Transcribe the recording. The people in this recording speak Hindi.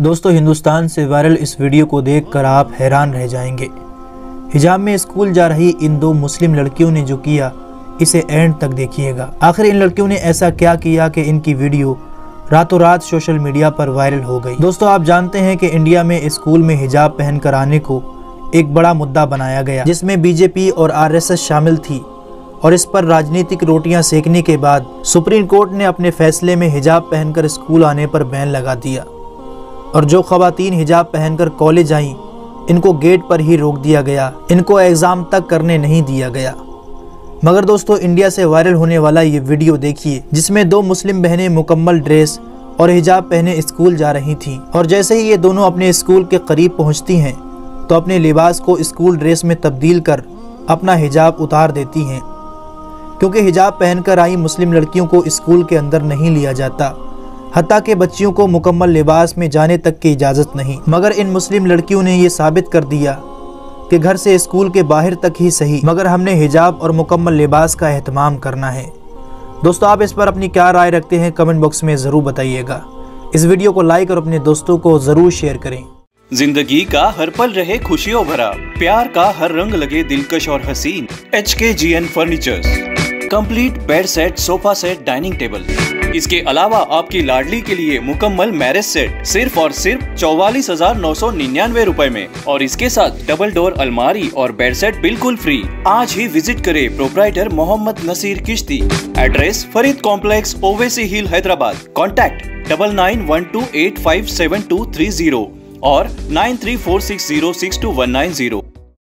दोस्तों, हिंदुस्तान से वायरल इस वीडियो को देखकर आप हैरान रह जाएँगे। हिजाब में स्कूल जा रही इन दो मुस्लिम लड़कियों ने जो किया, इसे एंड तक देखिएगा। आखिर इन लड़कियों ने ऐसा क्या किया कि इनकी वीडियो रातों रात सोशल मीडिया पर वायरल हो गई? दोस्तों, आप जानते हैं कि इंडिया में स्कूल में हिजाब पहनकर आने को एक बड़ा मुद्दा बनाया गया, जिसमें बीजेपी और आरएसएस शामिल थी और इस पर राजनीतिक रोटियाँ सेकने के बाद सुप्रीम कोर्ट ने अपने फैसले में हिजाब पहनकर स्कूल आने पर बैन लगा दिया। और जो खवतान हिजाब पहनकर कॉलेज आईं, इनको गेट पर ही रोक दिया गया। इनको एग्ज़ाम तक करने नहीं दिया गया। मगर दोस्तों, इंडिया से वायरल होने वाला ये वीडियो देखिए, जिसमें दो मुस्लिम बहनें मुकम्मल ड्रेस और हिजाब पहने स्कूल जा रही थीं। और जैसे ही ये दोनों अपने स्कूल के करीब पहुँचती हैं तो अपने लिबास को स्कूल ड्रेस में तब्दील कर अपना हिजाब उतार देती हैं। क्योंकि हिजाब पहनकर आई मुस्लिम लड़कियों को स्कूल के अंदर नहीं लिया जाता। हती के बच्चियों को मुकम्मल लिबास में जाने तक की इजाज़त नहीं। मगर इन मुस्लिम लड़कियों ने ये साबित कर दिया कि घर से स्कूल के बाहर तक ही सही, मगर हमने हिजाब और मुकम्मल लिबास का अहतमाम करना है। दोस्तों, आप इस पर अपनी क्या राय रखते हैं कमेंट बॉक्स में ज़रूर बताइएगा। इस वीडियो को लाइक और अपने दोस्तों को ज़रूर शेयर करें। ज़िंदगी का हर पल रहे खुशियों भरा, प्यार का हर रंग लगे दिलकश और Haseen H K G N furniture complete bed set sofa set dining table इसके अलावा आपकी लाडली के लिए मुकम्मल मैरिज सेट सिर्फ़ और सिर्फ़ चौवालीस हज़ार नौ सौ निन्यानवे रूपए में। और इसके साथ डबल डोर अलमारी और बेड सेट बिल्कुल फ्री आज ही विज़िट करें proprietor Mohammed Naseer Kishti. Address Farid complex Owaisi hill, Hyderabad. Contact double nine one two eight five seven two three zero और nine three four six zero six two one nine zero